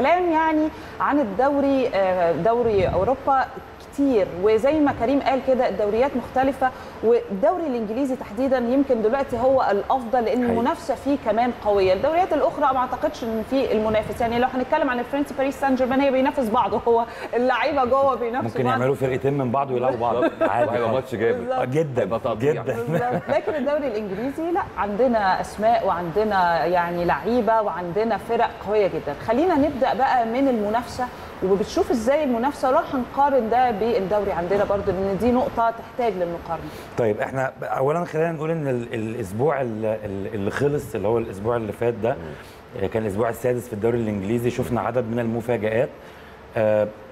الكلام يعني عن الدوري آه، دوري أوروبا كتير. وزي ما كريم قال كده الدوريات مختلفة والدوري الإنجليزي تحديدا يمكن دلوقتي هو الأفضل لأن. المنافسة فيه كمان قوية. الدوريات الأخرى ما أعتقدش إن في المنافس. يعني لو هنتكلم عن الفرنسي باريس سان جيرمان هي بينافس بعض. هو اللعيبة جوه بينافسوا ممكن بعض. يعملوا فرقتين من بعض ويلعبوا بعض. عادي وهيبقى ماتش جامد. جدا هيبقى. جدا. لكن الدوري الإنجليزي لا عندنا أسماء وعندنا يعني لعيبة وعندنا فرق قوية جدا. خلينا نبدأ بقى من المنافسة. وبتشوف إزاي المنافسة ولو هنقارن ده بالدوري عندنا برضو لأن دي نقطة تحتاج للمقارنة. طيب إحنا اولا خلينا نقول إن ال- الأسبوع ال- ال- اللي خلص اللي هو الأسبوع اللي فات ده كان الأسبوع السادس في الدوري الإنجليزي شفنا عدد من المفاجآت. آه،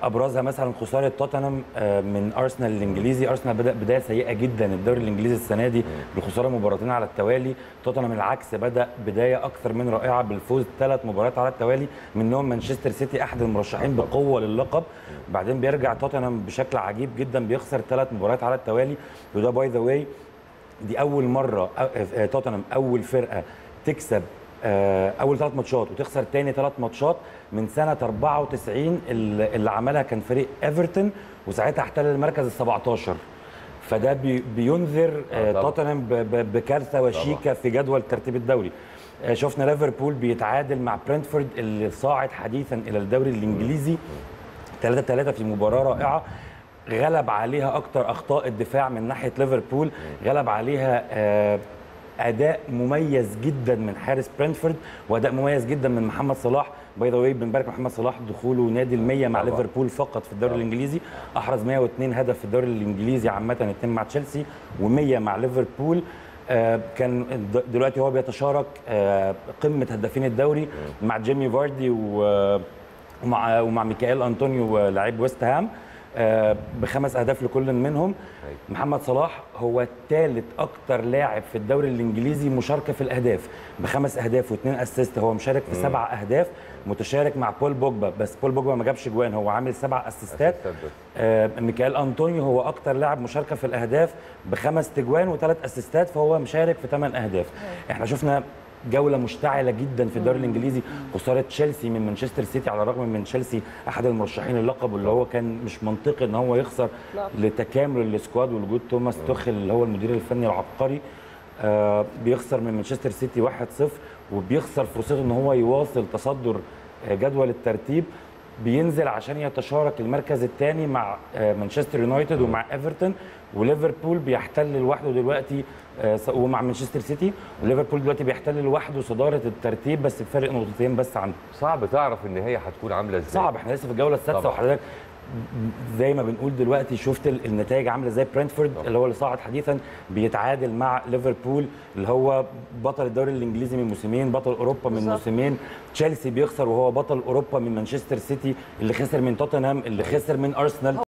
أبرزها مثلا خسارة توتنهام آه، من أرسنال الإنجليزي. أرسنال بدأ بداية سيئة جدا الدوري الإنجليزي السنة دي بخسارة مباراتين على التوالي. توتنهام العكس بدأ بداية أكثر من رائعة بالفوز ثلاث مباريات على التوالي. منهم مانشستر سيتي أحد المرشحين بقوة للقب بعدين بيرجع توتنهام بشكل عجيب جدا بيخسر ثلاث مباريات على التوالي. وده by the way دي أول مرة آه، آه، توتنهام أول فرقة تكسب آه، أول ثلاث ماتشات وتخسر تاني ثلاث ماتشات من سنة 94 اللي عملها كان فريق إيفرتون وساعتها احتل المركز ال 17 فده بي بينذر آه، آه،. توتنهام بكارثة وشيكة في جدول ترتيب الدوري. آه، شفنا ليفربول بيتعادل مع برنتفورد اللي صاعد حديثا إلى الدوري الإنجليزي. 3 3 في مباراة رائعة. غلب عليها أكتر أخطاء الدفاع من ناحية ليفربول. غلب عليها آه، أداء مميز جدا من حارس برنتفورد وأداء مميز جدا من محمد صلاح. by the way بنبارك محمد صلاح دخوله نادي ال100 مع طبعا. ليفربول فقط في الدوري. الإنجليزي. أحرز 102 هدف في الدوري الإنجليزي عامة اثنين مع تشيلسي و100 مع ليفربول. آه، كان دلوقتي هو بيتشارك آه، قمة هدافين الدوري مع جيمي فاردي ومع ومع ميكائيل أنطونيو لاعب ويست هام. آه، بخمس أهداف لكل منهم. أيوة. محمد صلاح هو ثالث أكتر لاعب في الدوري الإنجليزي مشاركة في الأهداف. بخمس أهداف واثنين assist. هو مشارك في سبع أهداف متشارك مع بول بوجبا. بس بول بوجبا ما جابش جوان هو عامل سبع أسيستات. آه، ميكائيل أنطونيو هو أكتر لاعب مشاركة في الأهداف بخمس تجوان وثلاث أسيستات فهو مشارك في ثمان أهداف. إحنا شفنا جولة مشتعلة جدا في الدوري الإنجليزي خسارة تشيلسي من مانشستر سيتي على الرغم من تشيلسي أحد المرشحين للقب واللي هو كان مش منطقي إن هو يخسر. لتكامل ال squad ووجود توماس توخل اللي هو المدير الفني العبقري آه بيخسر من مانشستر سيتي 1-0 وبيخسر فرصته إن هو يواصل تصدر آه، جدول الترتيب بينزل عشان يتشارك المركز الثاني مع آه، مانشستر يونايتد ومع إيفرتون وليفربول بيحتل لوحده دلوقتي آه، ومع مانشستر سيتي. وليفربول دلوقتي بيحتل لوحده صدارة الترتيب بس بفرق نقطتين بس عنده. صعب تعرف النهاية هتكون عاملة إزاي. صعب إحنا لسه في الجولة السادسة. وحضرتك زي ما بنقول دلوقتي شفت ال- النتائج عاملة إزاي برنتفورد. اللي هو اللي صعد حديثا بيتعادل مع ليفربول اللي هو بطل الدوري الإنجليزي من موسمين بطل أوروبا من. موسمين تشيلسي بيخسر وهو بطل أوروبا من مانشستر سيتي اللي خسر من توتنهام اللي خسر من أرسنال